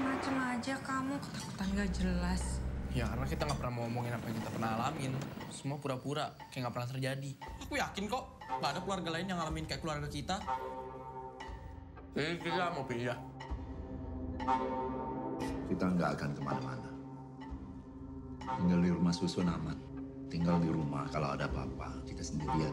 Macem-macem aja kamu ketakutan gak jelas. Ya karena kita nggak pernah mau ngomongin apa yang kita pernah alamin. Semua pura-pura, kayak nggak pernah terjadi. Aku yakin kok, nggak ada keluarga lain yang ngalamin kayak keluarga kita. Jadi kita mau pindah. Kita nggak akan ke mana-mana. Tinggal di rumah susun aman. Tinggal di rumah kalau ada apa-apa, kita sendirian.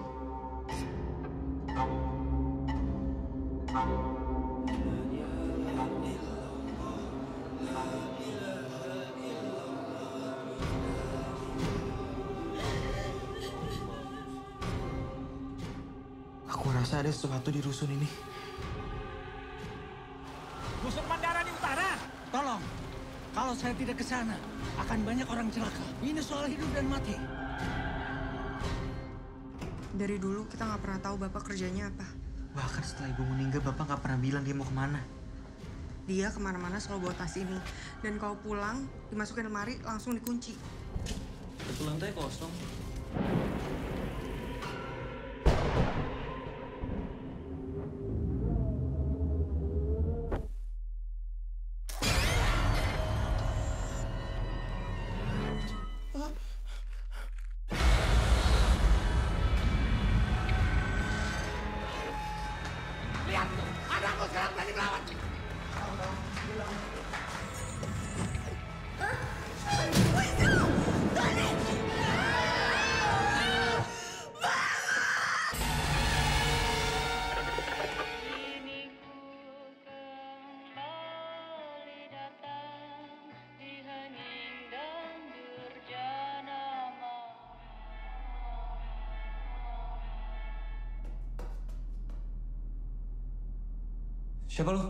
Aku rasa ada sesuatu di rusun ini. Rusun Mandara di utara. Tolong, kalau saya tidak ke sana, akan banyak orang celaka. Ini soal hidup dan mati. Dari dulu kita nggak pernah tahu bapak kerjanya apa. Bahkan setelah ibu meninggal, bapak nggak pernah bilang dia mau ke mana. Dia ke mana-mana selalu bawa tas ini. Dan kalau pulang, dimasukin lemari, langsung dikunci. Itu lantai kosong. Siapa lu?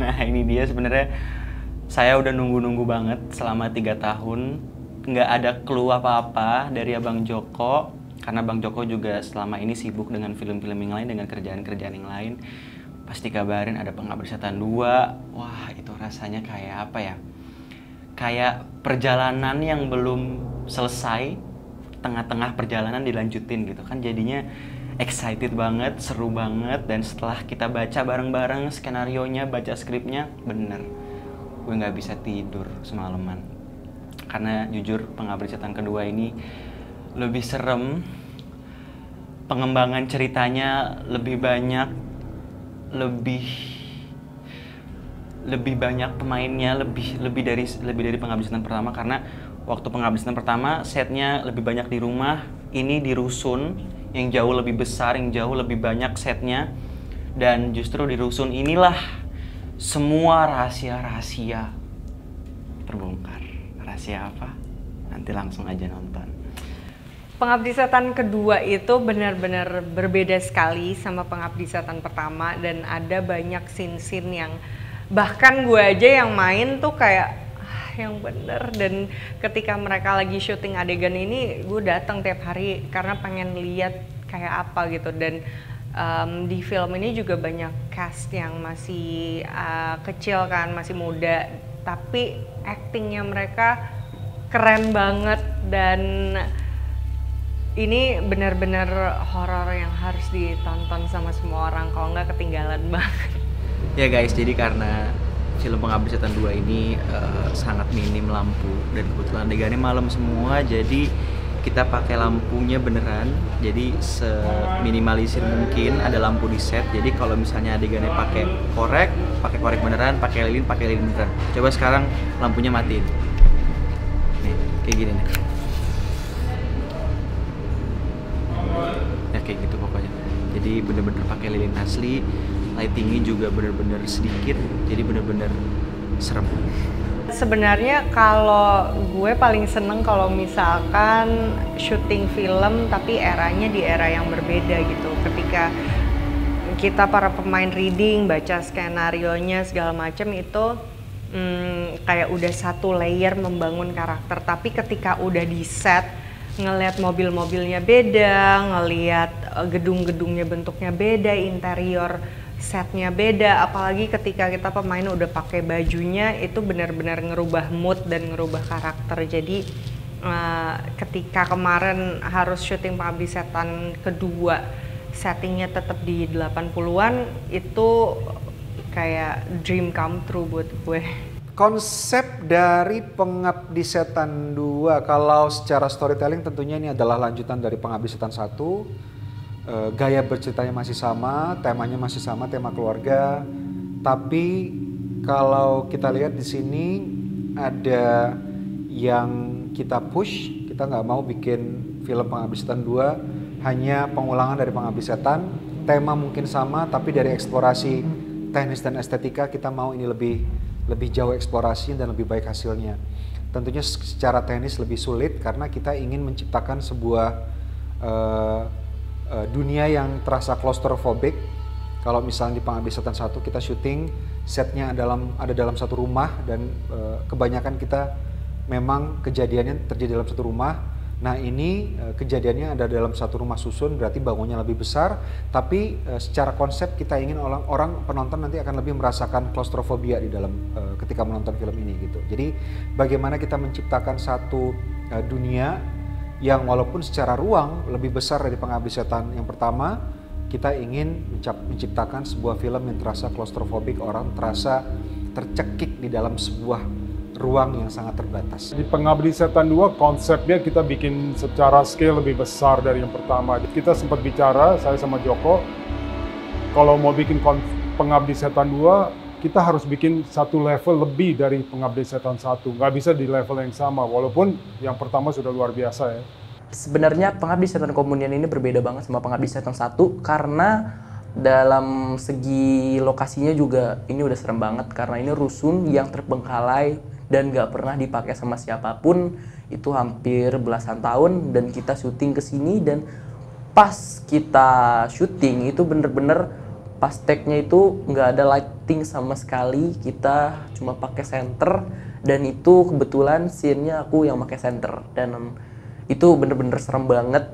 Nah ini dia sebenarnya. Saya udah nunggu-nunggu banget selama tiga tahun. Nggak ada clue apa-apa dari Abang Joko karena Bang Joko juga selama ini sibuk dengan film-film yang lain dengan kerjaan-kerjaan yang lain. Pasti kabarin ada pengabdi setan 2 wah itu rasanya kayak apa ya kayak perjalanan yang belum selesai tengah-tengah perjalanan dilanjutin gitu kan. Jadinya excited banget seru banget dan setelah kita baca bareng-bareng skenario nya baca skripnya bener gue nggak bisa tidur semalaman. Karena jujur pengabdi setan kedua ini lebih serem pengembangan ceritanya lebih banyak lebih lebih banyak pemainnya lebih lebih dari lebih dari pengabdi setan pertama. Karena waktu pengabdi setan pertama setnya lebih banyak di rumah ini di rusun yang jauh lebih besar yang jauh lebih banyak setnya. Dan justru di rusun inilah semua rahasia-rahasia terbongkar. Rahasia apa? Nanti langsung aja nonton. Pengabdi Setan kedua itu benar-benar berbeda sekali sama Pengabdi Setan pertama dan ada banyak scene-scene yang bahkan gue aja yang main tuh kayak "Ah, yang bener. Dan ketika mereka lagi syuting adegan ini gue datang tiap hari karena pengen lihat kayak apa gitu. Dan em, di film ini juga banyak cast yang masih uh, kecil kan masih muda. Tapi actingnya mereka keren banget dan ini benar-benar horor yang harus ditonton sama semua orang kalau nggak ketinggalan banget. Ya guys, jadi karena film Pengabdi Setan 2 ini eh, sangat minim lampu dan kebetulan adegannya malam semua jadi kita pakai lampunya beneran. Jadi seminimalisir mungkin ada lampu di set. Jadi kalau misalnya adegannya pakai korek pakai korek beneran pakai lilin pakai lilin beneran. Coba sekarang lampunya matiin. Nih kayak gini nih. Ya kayak gitu pokoknya. Jadi bener-bener pakai lilin asli lightingnya juga bener-bener sedikit jadi bener-bener serem Sebenarnya kalau gue paling seneng kalau misalkan syuting film tapi eranya di era yang berbeda gitu. Ketika kita para pemain reading, baca skenario-nya segala macam itu hmm, kayak udah satu layer membangun karakter. Tapi ketika udah di set ngelihat mobil-mobilnya beda, ngelihat eh, gedung-gedungnya bentuknya beda, interior setnya beda, apalagi ketika kita pemain udah pakai bajunya itu benar-benar ngerubah mood dan ngerubah karakter. Jadi eh, ketika kemarin harus syuting Pengabdi Setan kedua settingnya tetap di 80-an itu kayak dream come true buat gue. Konsep dari Pengabdi Setan 2 kalau secara storytelling tentunya ini adalah lanjutan dari Pengabdi Setan 1. Eh, gaya berceritanya masih sama, temanya masih sama, tema keluarga. Tapi kalau kita lihat di sini ada yang kita push, kita nggak mau bikin film Pengabdi Setan 2 hanya pengulangan dari Pengabdi Setan. Tema mungkin sama, tapi dari eksplorasi teknis dan estetika kita mau ini lebih lebih jauh eksplorasi dan lebih baik hasilnya. Tentunya secara teknis lebih sulit karena kita ingin menciptakan sebuah uh, uh, dunia yang terasa claustrophobic. Kalau misalnya di Pengabdi Setan 1 kita syuting setnya dalam ada dalam satu rumah dan uh, kebanyakan kita memang kejadiannya terjadi dalam satu rumah Nah ini uh, kejadiannya ada dalam satu rumah susun berarti bangunnya lebih besar tapi uh, secara konsep kita ingin orang orang penonton nanti akan lebih merasakan klaustrofobia di dalam uh, ketika menonton film ini gitu. Jadi bagaimana kita menciptakan satu uh, dunia yang walaupun secara ruang lebih besar dari pengabdi setan yang pertama kita ingin menciptakan sebuah film yang terasa klaustrofobik orang terasa tercekik di dalam sebuah ruang yang sangat terbatas. Di Pengabdi Setan 2 konsepnya kita bikin secara scale lebih besar dari yang pertama. Kita sempat bicara, saya sama Joko, kalau mau bikin Pengabdi Setan 2, kita harus bikin satu level lebih dari Pengabdi Setan 1. Nggak bisa di level yang sama, walaupun yang pertama sudah luar biasa ya. Sebenarnya Pengabdi Setan Komunian ini berbeda banget sama Pengabdi Setan 1 karena dalam segi lokasinya juga ini udah serem banget karena ini rusun yang terbengkalai dan gak pernah dipakai sama siapa pun itu hampir belasan tahun dan kita syuting ke sini dan pas kita syuting itu bener-bener pas tag-nya itu nggak ada lighting sama sekali. Kita cuma pakai center dan itu kebetulan scene-nya aku yang pakai center dan itu bener-bener serem banget.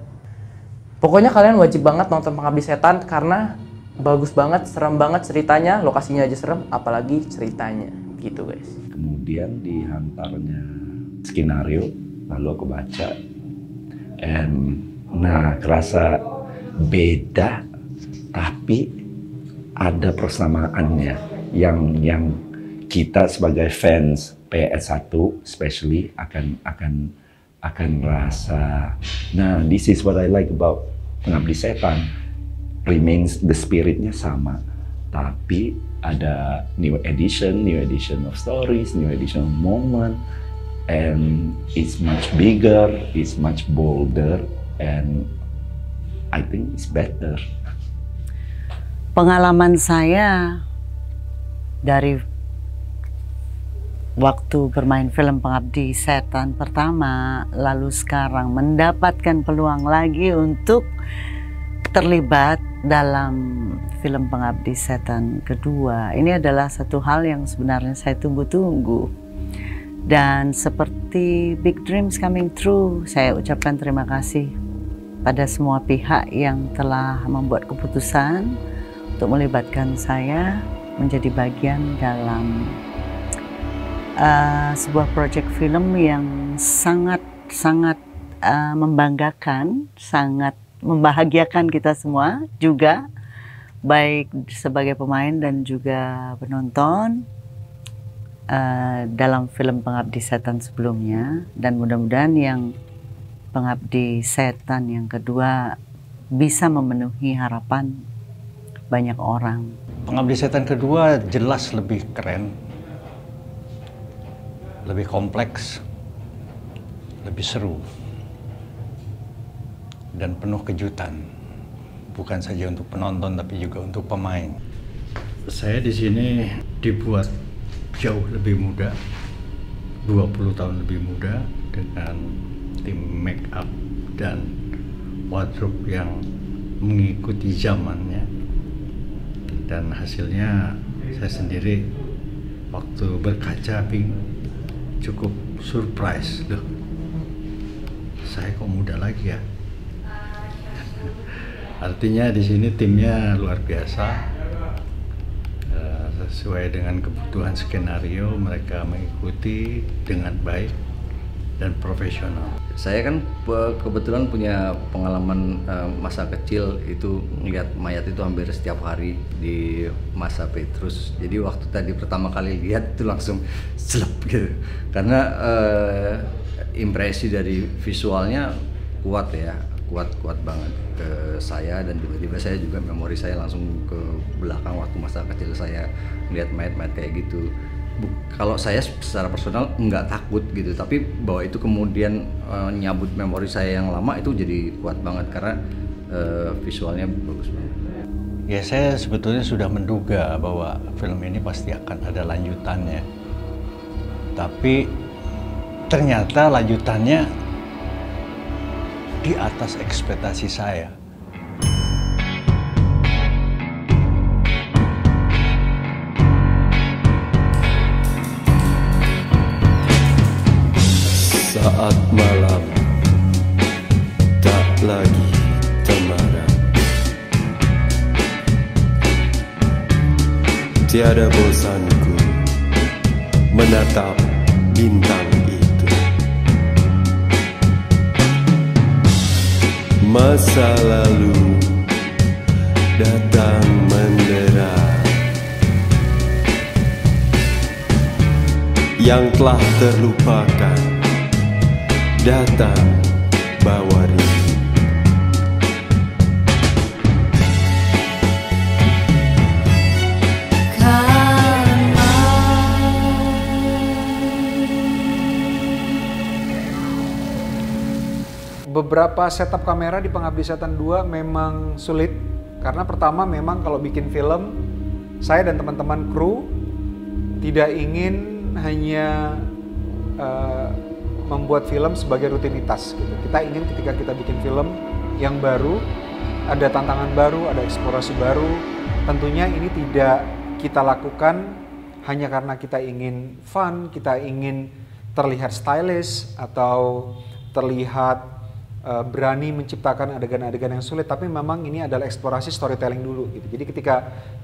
Pokoknya kalian wajib banget nonton Pengabdi Setan karena bagus banget serem banget ceritanya. Lokasinya aja serem apalagi ceritanya. Gitu guys. Kemudian dihantarnya skenario lalu aku baca and nah kerasa beda tapi ada persamaannya. Yang yang kita sebagai fans PS1 especially akan akan akan merasa nah this is what I like about Pengabdi Setan. Remains the spiritnya sama. Tapi ada new edition, new edition of stories, new edition of moment, and it's much bigger, it's much bolder, and I think it's better. Pengalaman saya dari waktu bermain film Pengabdi Setan pertama, lalu sekarang mendapatkan peluang lagi untuk terlibat dalam film Pengabdi Setan kedua. Ini adalah satu hal yang sebenarnya saya tunggu-tunggu. Dan seperti big dreams coming true saya ucapkan terima kasih pada semua pihak yang telah membuat keputusan untuk melibatkan saya menjadi bagian dalam uh, sebuah proyek film yang sangat sangat uh, membanggakan sangat membahagiakan kita semua juga baik sebagai pemain dan juga penonton uh, dalam film Pengabdi Setan sebelumnya. Dan mudah-mudahan yang Pengabdi Setan yang kedua bisa memenuhi harapan banyak orang. Pengabdi Setan kedua jelas lebih keren, lebih kompleks, lebih seru, dan penuh kejutan bukan saja untuk penonton tapi juga untuk pemain. Saya di sini dibuat jauh lebih muda, 20 tahun lebih muda dengan tim make up dan wardrobe yang mengikuti zamannya. Dan hasilnya saya sendiri waktu berkaca ping cukup surprise loh. Saya kok muda lagi ya? Artinya di sini timnya luar biasa. Uh, sesuai dengan kebutuhan skenario, mereka mengikuti dengan baik dan profesional. Saya kan kebetulan punya pengalaman eh, masa kecil itu ngeliat mayat itu hampir setiap hari di masa Petrus. Jadi waktu tadi pertama kali lihat itu langsung selep gitu. Karena eh, impresi dari visualnya kuat ya, kuat-kuat banget ke saya dan tiba-tiba saya juga memori saya langsung ke belakang waktu masa kecil saya ngeliat mayat-mayat kayak gitu. Kalau saya secara personal nggak takut gitu tapi bahwa itu kemudian eh, nyabut memori saya yang lama itu jadi kuat banget karena eh, visualnya bagus banget Ya saya sebetulnya sudah menduga bahwa film ini pasti akan ada lanjutannya. Tapi ternyata lanjutannya di atas ekspektasi saya. Saat malam tak lagi temaram Tiada bosanku menatap bintang itu. Masa lalu datang menderai Yang telah terlupakan datang bawa rindu Beberapa setup kamera di Pengabdi Setan 2 memang sulit. Karena pertama memang kalau bikin film saya dan teman-teman kru tidak ingin hanya eh, membuat film sebagai rutinitas gitu. Kita ingin ketika kita bikin film yang baru ada tantangan baru, ada eksplorasi baru. Tentunya ini tidak kita lakukan hanya karena kita ingin fun, kita ingin terlihat stylish atau terlihat uh, berani menciptakan adegan-adegan yang sulit, tapi memang ini adalah eksplorasi storytelling dulu gitu. Jadi ketika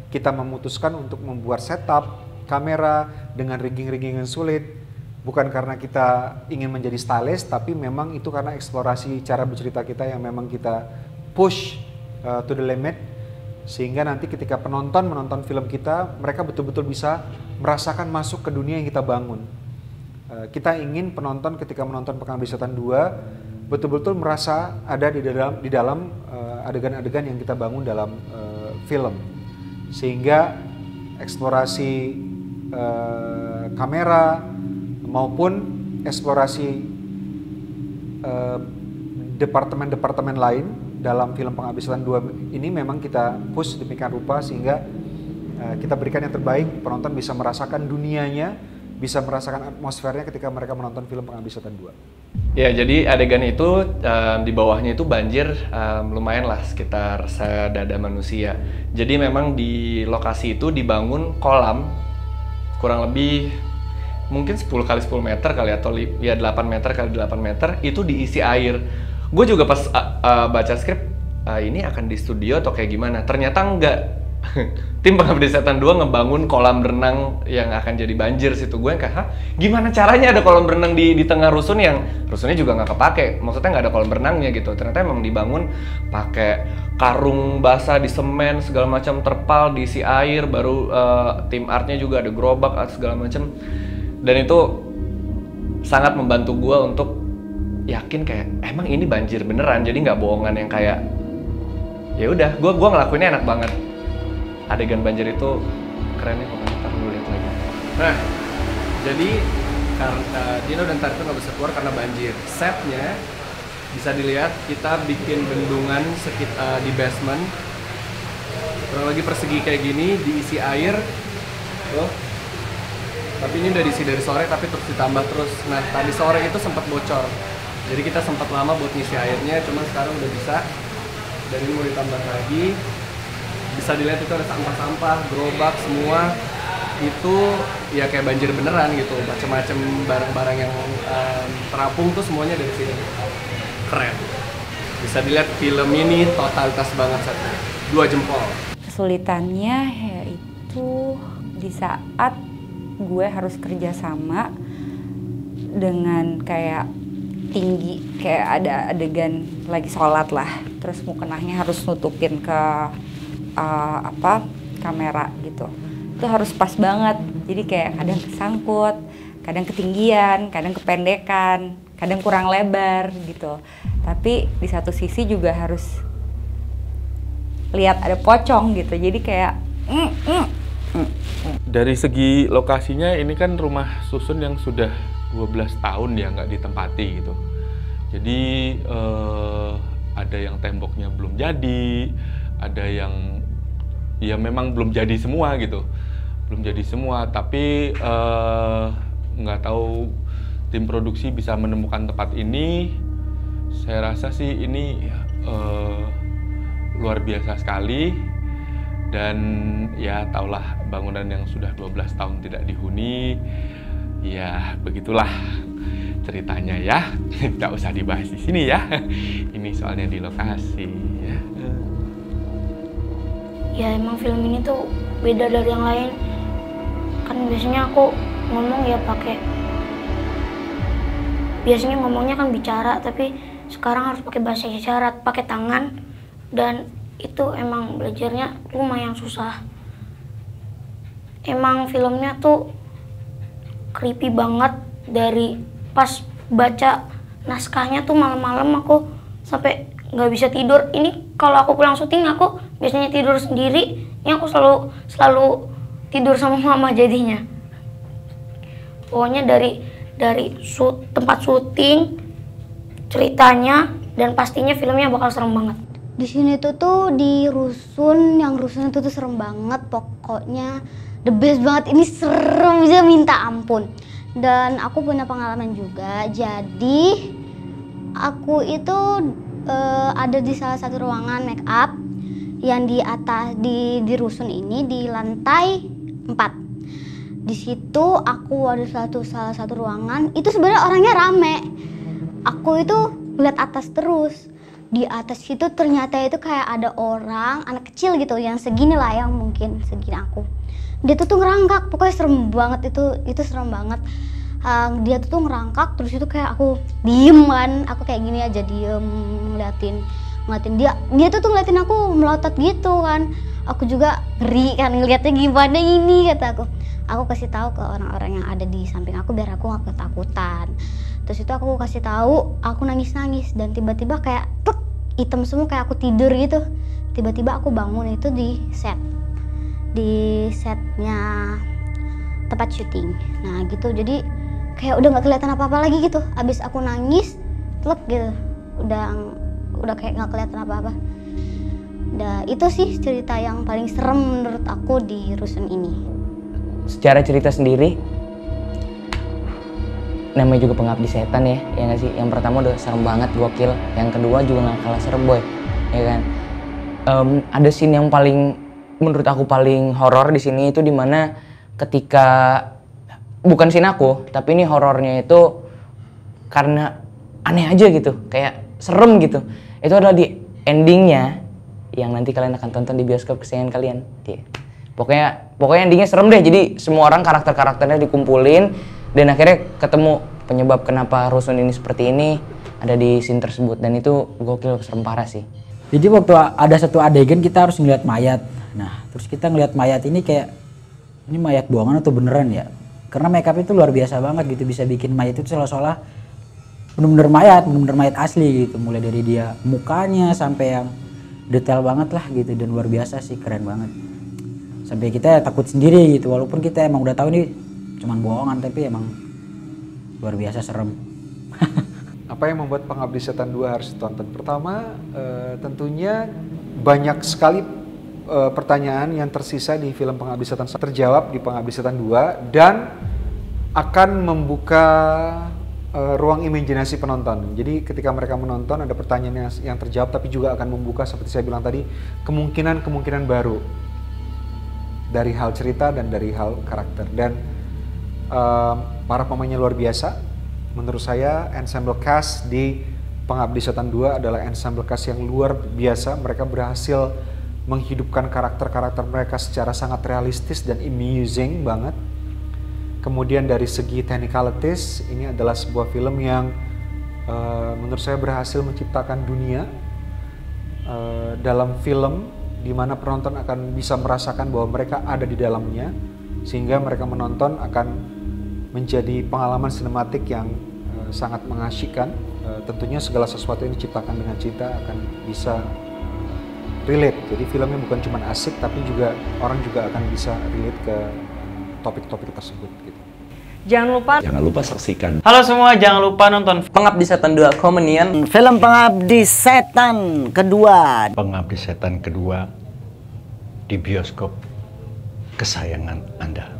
kita memutuskan untuk membuat setup kamera dengan rigging-rigging yang sulit, bukan karena kita ingin menjadi stylish, tapi memang itu karena eksplorasi cara bercerita kita yang memang kita push uh, to the limit sehingga nanti ketika penonton menonton film kita mereka betul-betul bisa merasakan masuk ke dunia yang kita bangun. Uh, kita ingin penonton ketika menonton Pengabdi Setan 2 betul-betul merasa ada di dalam di dalam uh, adegan-adegan yang kita bangun dalam film. Sehingga eksplorasi kamera maupun eksplorasi uh, departemen-departemen lain dalam film Pengabdi Setan 2 ini memang kita push demikian rupa sehingga uh, kita berikan yang terbaik penonton bisa merasakan dunianya bisa merasakan atmosfernya ketika mereka menonton film Pengabdi Setan 2 Ya, jadi adegan itu um, di bawahnya itu banjir um, lumayan lah sekitar sedada manusia. Jadi memang di lokasi itu dibangun kolam kurang lebih mungkin 10 kali 10 meter kali atau ya 8 meter kali 8 meter itu diisi air. Gue juga pas uh, uh, baca skrip uh, ini akan di studio atau kayak gimana? Ternyata enggak. Tim Pengabdi Setan 2 ngebangun kolam renang yang akan jadi banjir situ gue yang kayak, Hah, gimana caranya ada kolam renang di di tengah rusun yang rusunnya juga nggak kepake, maksudnya nggak ada kolam renangnya gitu. Ternyata emang dibangun pakai karung basah di semen segala macam terpal diisi air, baru uh, tim artnya juga ada gerobak segala macam dan itu sangat membantu gue untuk yakin kayak emang ini banjir beneran jadi nggak bohongan yang kayak ya udah gue gua ngelakuinnya enak banget. Adegan banjir itu kerennya pokoknya ntar lu lihat lagi. Nah jadi karena Dino dan Tarito nggak bisa keluar karena banjir. Setnya bisa dilihat kita bikin bendungan sekit eh, di basement. Kurang lagi persegi kayak gini diisi air. Loh tapi ini udah diisi dari sore tapi terus ditambah terus. Nah tadi sore itu sempat bocor. Jadi kita sempat lama buat ngisi airnya cuman sekarang udah bisa. Dan ini mau ditambah lagi. Bisa dilihat itu ada sampah-sampah gerobak semua. Itu ya kayak banjir beneran gitu. Macam-macam barang-barang yang em, terapung tuh semuanya dari sini. Keren. Bisa dilihat film ini totalitas banget satu dua jempol. Kesulitannya yaitu di saat gue harus kerja sama dengan kayak tinggi kayak ada adegan lagi sholat lah. Terus mukenahnya harus nutupin ke uh, apa kamera gitu. Itu harus pas banget. Jadi kayak kadang kesangkut kadang ketinggian kadang kependekan kadang kurang lebar gitu. Tapi di satu sisi juga harus lihat ada pocong gitu. Jadi kayak mm, mm. Dari segi lokasinya ini kan rumah susun yang sudah 12 tahun ya nggak ditempati gitu. Jadi eh, ada yang temboknya belum jadi, ada yang ya memang belum jadi semua gitu, belum jadi semua. Tapi eh, nggak tahu tim produksi bisa menemukan tempat ini. Saya rasa sih ini eh, luar biasa sekali dan ya taulah bangunan yang sudah 12 tahun tidak dihuni. Ya begitulah ceritanya ya. Tidak usah dibahas di sini ya. Ini soalnya di lokasi ya. Ya emang film ini tuh beda dari yang lain. Kan biasanya aku ngomong ya pakai biasanya ngomongnya kan bicara tapi sekarang harus pakai bahasa isyarat pakai tangan. Dan itu emang belajarnya lumayan susah. Emang filmnya tuh creepy banget dari pas baca naskahnya tuh malam-malam aku sampai nggak bisa tidur. Ini kalau aku pulang syuting aku biasanya tidur sendiri. Ini aku selalu selalu tidur sama mama jadinya. Pokoknya dari dari shoot, tempat syuting ceritanya dan pastinya filmnya bakal serem banget di sini tuh tuh di rusun yang rusun itu tuh serem banget pokoknya. The best banget. Ini serem bisa minta ampun. Dan aku punya pengalaman juga. Jadi aku itu uh, ada di salah satu ruangan make up yang di atas di di rusun ini di lantai 4 di situ aku ada satu salah satu ruangan. Itu sebenarnya orangnya rame. Aku itu lihat atas terus di atas itu ternyata itu kayak ada orang anak kecil gitu yang segini lah yang mungkin segini aku. Dia tuh tuh ngerangkak pokoknya serem banget itu itu serem banget. Uh, dia tuh tuh ngerangkak terus itu kayak aku diem kan aku kayak gini aja diem ngeliatin ngeliatin dia. Dia tuh tuh ngeliatin aku melotot gitu kan. Aku juga ngeri kan ngeliatnya gimana ini kata aku. Aku kasih tahu ke orang-orang yang ada di samping aku biar aku gak ketakutan. Terus itu aku kasih tahu aku nangis nangis dan tiba-tiba kayak hitam semua kayak aku tidur gitu. Tiba-tiba aku bangun itu di set di setnya tempat syuting. Nah gitu. Jadi kayak udah nggak kelihatan apa-apa lagi gitu. Abis aku nangis telep gitu. Udah udah kayak nggak kelihatan apa-apa. Nah, itu sih cerita yang paling serem menurut aku di rusun ini. Secara cerita sendiri, namanya juga pengabdi setan ya, ya nggak sih? Yang pertama udah serem banget, gokil. Yang kedua juga nggak kalah serem boy, ya kan? Um, ada scene yang paling menurut aku paling horor di sini itu di mana ketika bukan scene aku tapi ini horornya itu karena aneh aja gitu kayak serem gitu itu adalah di endingnya yang nanti kalian akan tonton di bioskop kesayangan kalian yeah. pokoknya pokoknya endingnya serem deh jadi semua orang karakter karakternya dikumpulin dan akhirnya ketemu penyebab kenapa rusun ini seperti ini ada di scene tersebut dan itu gokil serem parah sih jadi waktu ada satu adegan kita harus ngeliat mayat Nah, terus kita ngelihat mayat ini kayak ini mayat buangan atau beneran ya? Karena makeup itu luar biasa banget gitu bisa bikin mayat itu seolah-olah bener-bener mayat, bener-bener mayat asli gitu. Mulai dari dia mukanya sampai yang detail banget lah gitu dan luar biasa sih keren banget. Sampai kita takut sendiri gitu walaupun kita emang udah tahu ini cuman bohongan tapi emang luar biasa serem. Apa yang membuat Pengabdi Setan 2 harus ditonton? Pertama, uh, tentunya banyak sekali uh, pertanyaan yang tersisa di film Pengabdi Setan terjawab di Pengabdi Setan 2 dan akan membuka uh, ruang imajinasi penonton. Jadi ketika mereka menonton ada pertanyaan yang, yang terjawab tapi juga akan membuka seperti saya bilang tadi kemungkinan-kemungkinan baru dari hal cerita dan dari hal karakter dan uh, para pemainnya luar biasa. Menurut saya ensemble cast di Pengabdi Setan 2 adalah ensemble cast yang luar biasa. Mereka berhasil menghidupkan karakter-karakter mereka secara sangat realistis dan amusing banget. Kemudian dari segi technicalities, ini adalah sebuah film yang eh, menurut saya berhasil menciptakan dunia eh, dalam film di mana penonton akan bisa merasakan bahwa mereka ada di dalamnya sehingga mereka menonton akan menjadi pengalaman sinematik yang eh, sangat mengasyikkan. Eh, tentunya segala sesuatu yang diciptakan dengan cinta akan bisa relate. Jadi filmnya bukan cuma asik tapi juga orang juga akan bisa relate ke topik-topik tersebut gitu. Jangan lupa Jangan lupa saksikan Halo semua, jangan lupa nonton Pengabdi Setan 2 Komenian. Film Pengabdi Setan kedua. Pengabdi Setan kedua di bioskop kesayangan Anda.